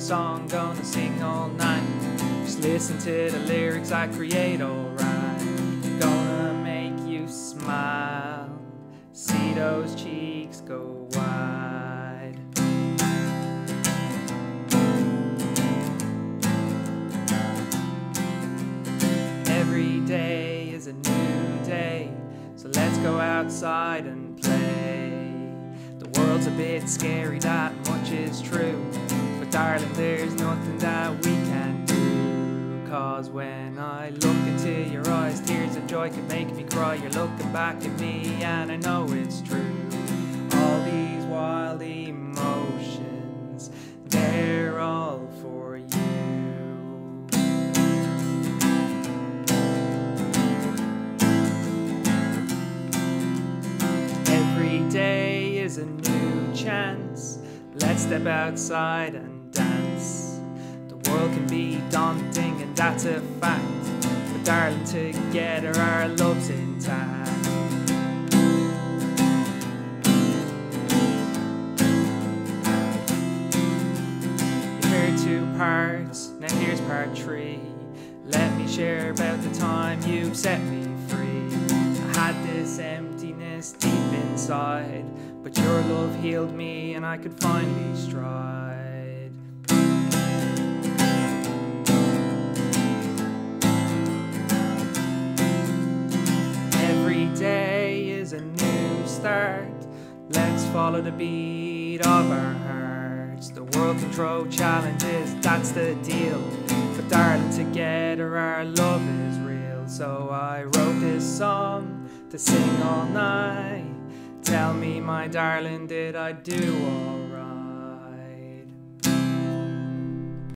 song, gonna sing all night. Just listen to the lyrics I create, alright. Gonna make you smile, see those cheeks go wide. Every day is a new day, so let's go outside and play. The world's a bit scary, that much is true. Darling, there's nothing that we can't do. Cause when I look into your eyes, tears of joy can make me cry. You're looking back at me, and I know it's true. All these wild emotions, they're all for you. Every day is a new chance. Let's step outside and be daunting, and that's a fact. But darling, together our love's intact. Heard two parts, now here's part three. Let me share about the time you set me free. I had this emptiness deep inside, but your love healed me and I could finally stride. Is a new start. Let's follow the beat of our hearts. The world control challenges, that's the deal. But darling, together our love is real. So I wrote this song to sing all night. Tell me, my darling, did I do alright?